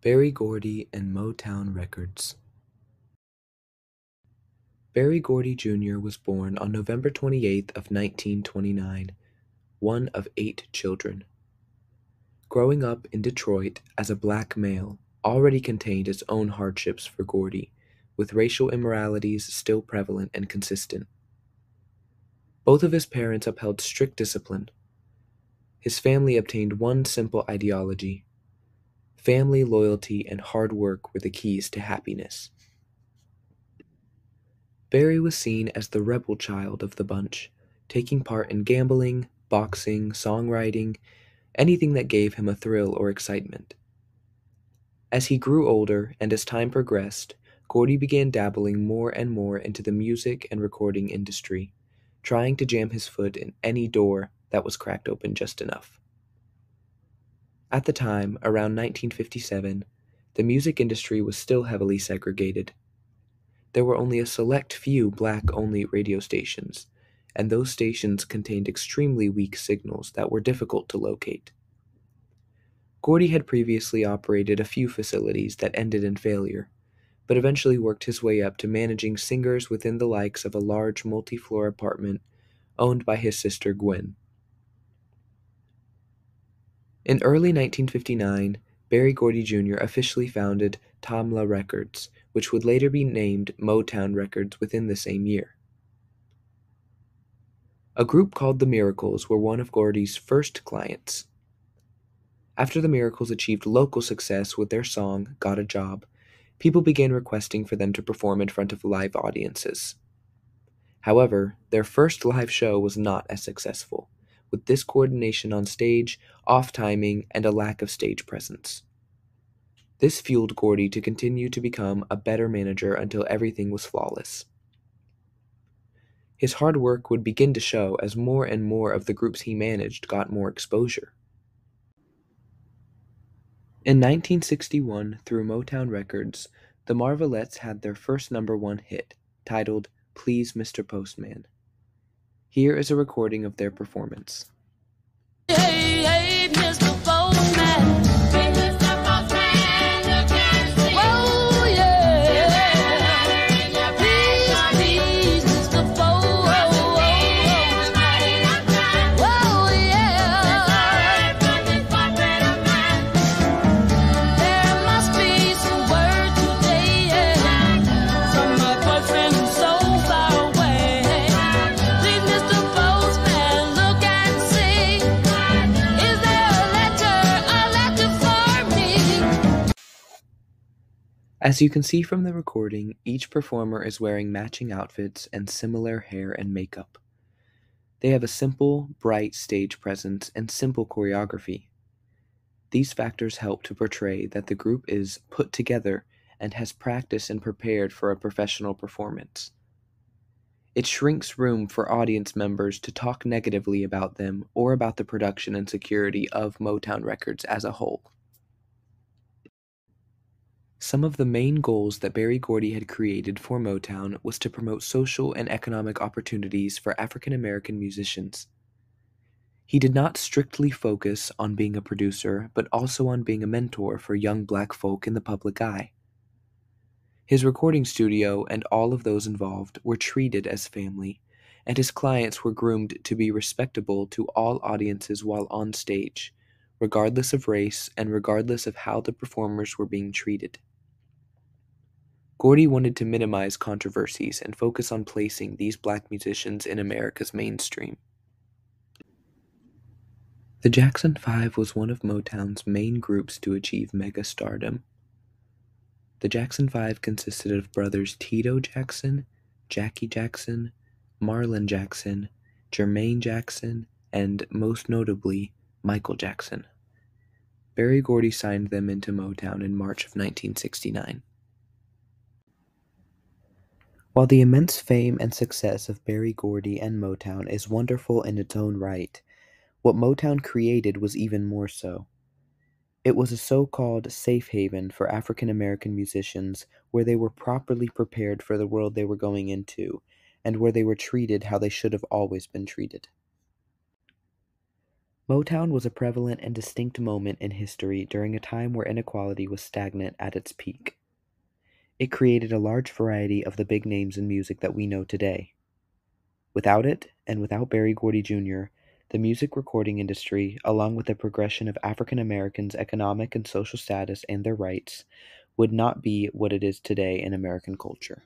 Berry Gordy and Motown Records. Berry Gordy Jr. was born on November 28th of 1929, one of eight children. Growing up in Detroit as a black male already contained its own hardships for Gordy, with racial immoralities still prevalent and consistent. Both of his parents upheld strict discipline. His family obtained one simple ideology family loyalty and hard work were the keys to happiness. Berry was seen as the rebel child of the bunch, taking part in gambling, boxing, songwriting, anything that gave him a thrill or excitement. As he grew older and as time progressed, Gordy began dabbling more and more into the music and recording industry, trying to jam his foot in any door that was cracked open just enough. At the time, around 1957, the music industry was still heavily segregated. There were only a select few black only radio stations, and those stations contained extremely weak signals that were difficult to locate. Gordy had previously operated a few facilities that ended in failure, but eventually worked his way up to managing singers within the likes of a large multi floor apartment owned by his sister Gwen. In early 1959, Berry Gordy Jr. officially founded Tamla Records, which would later be named Motown Records within the same year. A group called the Miracles were one of Gordy's first clients. After the Miracles achieved local success with their song Got a Job, people began requesting for them to perform in front of live audiences. However, their first live show was not as successful with discoordination on stage, off timing, and a lack of stage presence. This fueled Gordy to continue to become a better manager until everything was flawless. His hard work would begin to show as more and more of the groups he managed got more exposure. In 1961, through Motown Records, the Marvelettes had their first number one hit, titled Please Mr. Postman. Here is a recording of their performance. Hey, hey, As you can see from the recording, each performer is wearing matching outfits and similar hair and makeup. They have a simple, bright stage presence and simple choreography. These factors help to portray that the group is put together and has practiced and prepared for a professional performance. It shrinks room for audience members to talk negatively about them or about the production and security of Motown Records as a whole. Some of the main goals that Berry Gordy had created for Motown was to promote social and economic opportunities for African American musicians. He did not strictly focus on being a producer, but also on being a mentor for young black folk in the public eye. His recording studio and all of those involved were treated as family, and his clients were groomed to be respectable to all audiences while on stage, regardless of race and regardless of how the performers were being treated. Gordy wanted to minimize controversies and focus on placing these black musicians in America's mainstream. The Jackson Five was one of Motown's main groups to achieve mega stardom. The Jackson Five consisted of brothers Tito Jackson, Jackie Jackson, Marlon Jackson, Jermaine Jackson, and most notably, Michael Jackson. Berry Gordy signed them into Motown in March of 1969. While the immense fame and success of Berry Gordy and Motown is wonderful in its own right, what Motown created was even more so. It was a so called safe haven for African American musicians where they were properly prepared for the world they were going into and where they were treated how they should have always been treated. Motown was a prevalent and distinct moment in history during a time where inequality was stagnant at its peak. It created a large variety of the big names in music that we know today. Without it, and without Berry Gordy Jr., the music recording industry, along with the progression of African Americans' economic and social status and their rights, would not be what it is today in American culture.